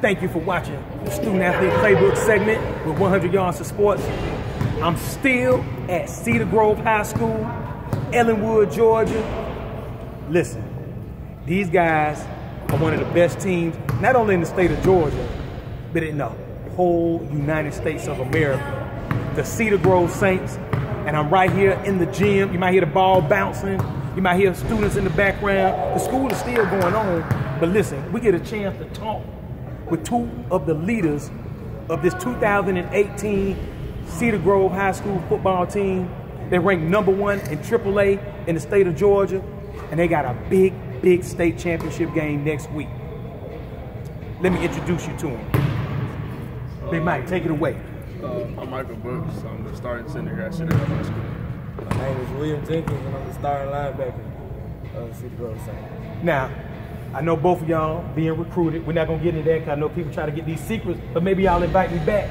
Thank you for watching the Student Athlete Playbook segment with 100 Yards of Sports. I'm still at Cedar Grove High School, Ellenwood, Georgia. Listen, these guys are one of the best teams, not only in the state of Georgia, but in the whole United States of America. The Cedar Grove Saints, and I'm right here in the gym. You might hear the ball bouncing. You might hear students in the background. The school is still going on, but listen, we get a chance to talk with two of the leaders of this 2018 Cedar Grove High School football team. They ranked number one in AAA in the state of Georgia, and they got a big, big state championship game next week. Let me introduce you to them. Big Mike, take it away. Uh, I'm Michael Brooks. I'm the starting center here at Cedar Grove High School. My name is William Jenkins, and I'm the starting linebacker of Cedar Grove Saints. Now, I know both of y'all being recruited. We're not gonna get into that because I know people try to get these secrets, but maybe y'all invite me back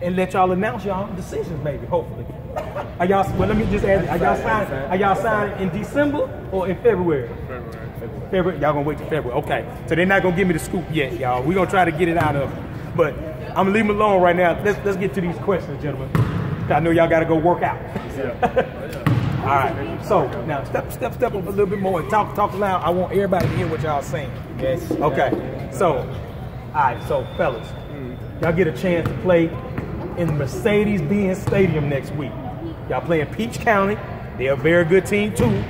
and let y'all announce y'all decisions, maybe, hopefully. Are y'all well let me just ask, are y'all signing are y'all signing in December or in February? February. February, y'all gonna wait till February. Okay. So they're not gonna give me the scoop yet, y'all. We're gonna try to get it out of them. But I'm gonna leave them alone right now. Let's let's get to these questions, gentlemen. I know y'all gotta go work out. All right. So now step step step up a little bit more and talk talk loud. I want everybody to hear what y'all saying. Yes. Okay. So, all right. So, fellas, y'all get a chance to play in the Mercedes-Benz Stadium next week. Y'all playing Peach County. They're a very good team too.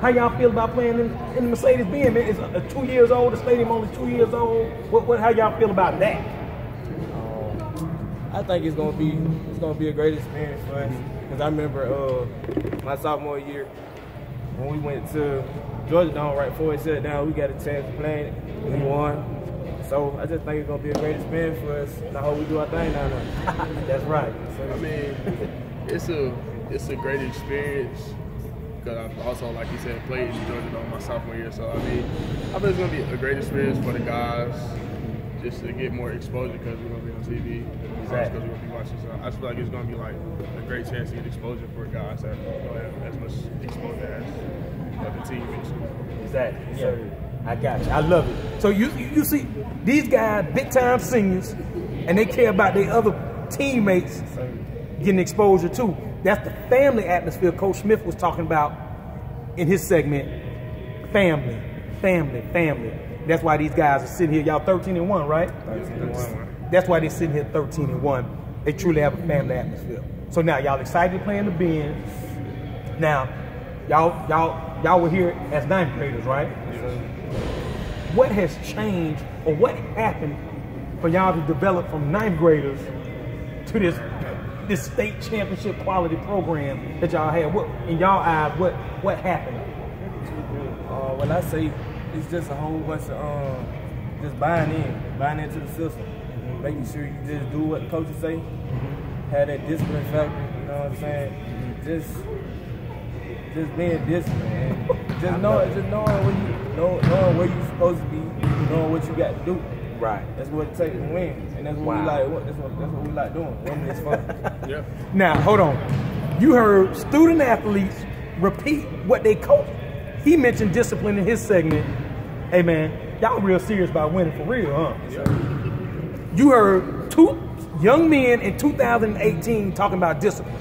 How y'all feel about playing in, in the Mercedes-Benz? Man, it's uh, two years old. The stadium only two years old. What, what? How y'all feel about that? I think it's gonna be it's gonna be a great experience for us. Cause I remember uh, my sophomore year when we went to Georgia Dome right before it shut down, we got a chance to play it. We won. So I just think it's gonna be a great experience for us. And I hope we do our thing down there. That's right. I mean, it's a it's a great experience because I've also, like you said, played in Georgia Dome my sophomore year. So I mean, I think it's gonna be a great experience for the guys just to get more exposure because we're gonna be on TV. Exactly. We're gonna be watching. So I just feel like it's gonna be like a great chance to get exposure for guys that don't have as much exposure as other team in school. Exactly. Yeah. I got you. I love it. So you you you see these guys, big time seniors, and they care about their other teammates getting exposure too. That's the family atmosphere Coach Smith was talking about in his segment. Family, family, family. That's why these guys are sitting here. Y'all 13 and 1, right? 13 and 1. That's why they're sitting here 13 and 1. They truly have a family atmosphere. So now y'all excited to play in the Benz. Now, y'all, y'all, y'all were here as ninth graders, right? What has changed or what happened for y'all to develop from ninth graders to this this state championship quality program that y'all had? What in y'all eyes, what what happened? Uh, when I say it's just a whole bunch of um, just buying in, buying into the system, making sure you just do what the coaches say, have that discipline factor. You know what I'm saying? Just, just being disciplined, and just knowing, just knowing where you, know, knowing where you're supposed to be, knowing what you got to do. Right. That's what it takes to win, and that's what we like. What, that's what that's what we like doing. Winning is fun. Yeah. Now, hold on. You heard student athletes repeat what they coach. He mentioned discipline in his segment. Hey man, y'all real serious about winning for real, huh? You heard two young men in 2018 talking about discipline.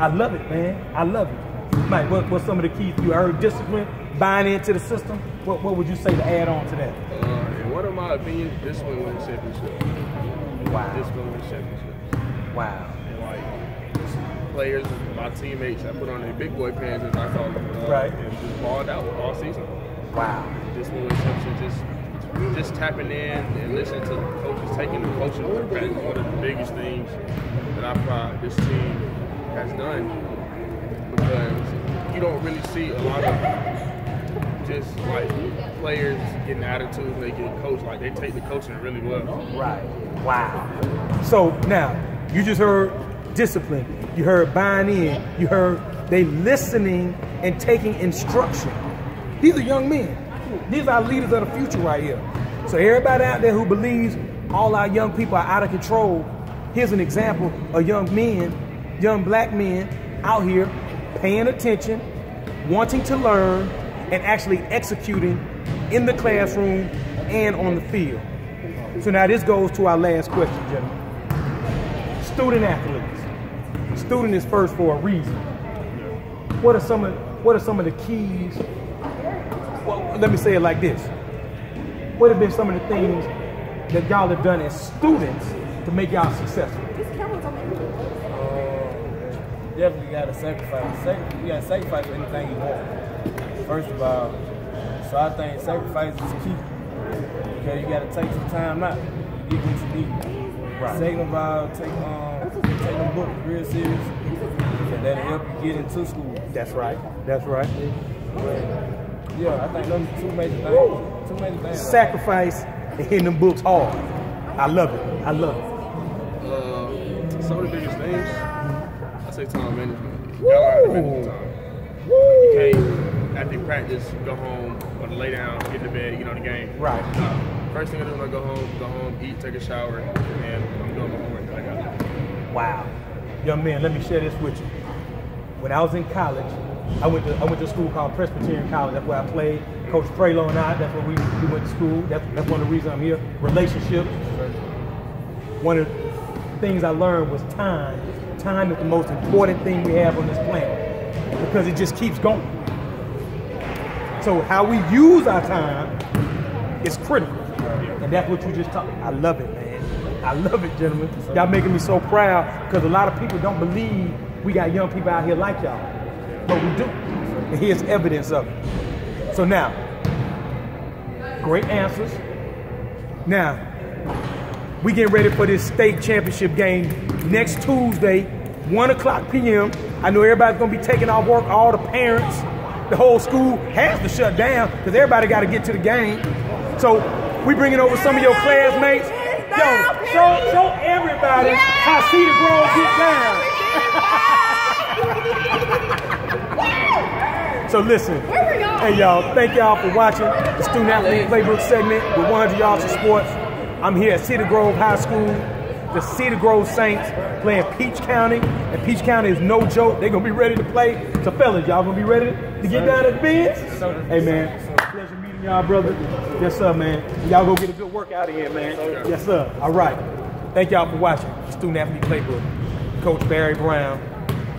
I love it, man. I love it. Mike, what, what's some of the keys? You heard discipline, buying into the system. What, what would you say to add on to that? Uh, in one of my opinions, this one wins championship. Wow. One wins championship. Wow. And like players, my teammates, I put on their big boy pants as I call them, uh, Right. and just balled out all season. Wow. This one wins championship. Just just tapping in and listening to the coaches, taking the coaching feedback is one of the biggest things that I find this team has done because you don't really see a lot of just like players getting attitudes and they get coached. Like they take the coaching really well. Right. Wow. So now you just heard discipline. You heard buying in. You heard they listening and taking instruction. These are young men. These are leaders of the future right here. So everybody out there who believes all our young people are out of control, here's an example of young men, young black men out here paying attention, wanting to learn, and actually executing in the classroom and on the field. So now this goes to our last question, gentlemen. Student athletes. Student is first for a reason. What are some of what are some of the keys? Well, let me say it like this. What have been some of the things that y'all have done as students to make y'all successful? Uh, definitely got to sacrifice. Sac- you got to sacrifice anything you want. First of all, so I think sacrifice is key because you got to take some time out to get what you need. Right. Second of all, take um, take them books real serious, and that'll help you get into school. That's right. That's right. But, yeah, I think those are two major things. Two major things. Sacrifice and hitting them books hard. I love it. I love it. Uh, some of the biggest things, I say time management. You gotta learn how to manage your time. You can't, after practice, go home, or lay down, get to bed, get on the game. Right. Nah. First thing I do when I go home, go home, eat, take a shower, and I'm doing my homework that I got. Wow. Young man, let me share this with you. When I was in college, I went to I went to a school called Presbyterian College. That's where I played. Coach Prelo and I, that's where we, we went to school. That's, that's one of the reasons I'm here. Relationships. One of the things I learned was time. Time is the most important thing we have on this planet because it just keeps going. So how we use our time is critical. And that's what you just talked. I love it, man. I love it, gentlemen. Y'all making me so proud because a lot of people don't believe we got young people out here like y'all. But we do. And here's evidence of it. So now, great answers. Now, we getting ready for this state championship game next Tuesday, 1 o'clock p.m. I know everybody's gonna be taking off work, all the parents, the whole school has to shut down because everybody got to get to the game. So we bringing over some of your classmates. Yo, show, show everybody how Cedar Grove get down. so listen, hey y'all, thank y'all for watching the Student Athlete Playbook segment with 100 Yards of Sports. I'm here at Cedar Grove High School. The Cedar Grove Saints playing Peach County, and Peach County is no joke. They're gonna be ready to play. So, fellas, y'all gonna be ready to get down at the bench? Hey, man, pleasure meeting y'all, brother. Yes, sir, man. Y'all go get a good workout in here, man. Yes, sir. All right. Thank y'all for watching the Student Athlete Playbook. Coach Barry Brown,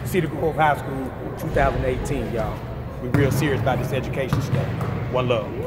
Cedar Grove High School, 2018, y'all. We real serious about this education stuff. One love.